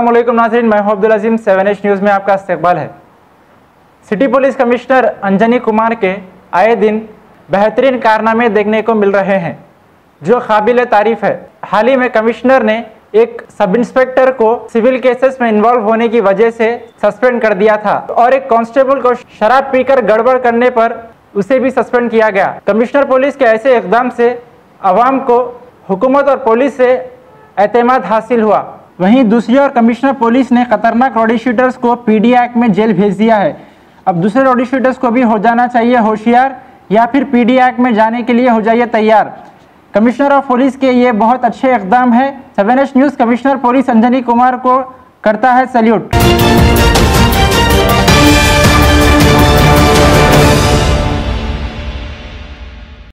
वालेकुम नाजरीन, मैं Abdul Azeem, seven H news में आपका इस्तकबाल है। City police commissioner Anjani Kumar के आए दिन बेहतरीन कारनामे देखने को मिल रहे हैं, जो काबिल तारीफ़ है। हाल ही में कमिश्नर ने एक सब इंस्पेक्टर को सिविल केसेस में इन्वॉल्व होने की वजह से सस्पेंड कर दिया था और एक कांस्टेबल को शराब पीकर गड़बड़ करने पर उसे भी सस्पेंड किया गया। कमिश्नर पुलिस के ऐसे इकदाम से आवाम को हुकूमत और पुलिस से एतमाद हासिल हुआ। वहीं दूसरी ओर कमिश्नर पुलिस ने खतरनाक रोडी शूटर्स को पीडी एक्ट में जेल भेज दिया है। अब दूसरे रोडी शूटर्स को भी हो जाना चाहिए होशियार या फिर पीडी एक्ट में जाने के लिए हो जाइए तैयार। कमिश्नर ऑफ़ पुलिस के ये बहुत अच्छे इकदाम है। Seven H news commissioner police Anjani Kumar को करता है सैल्यूट।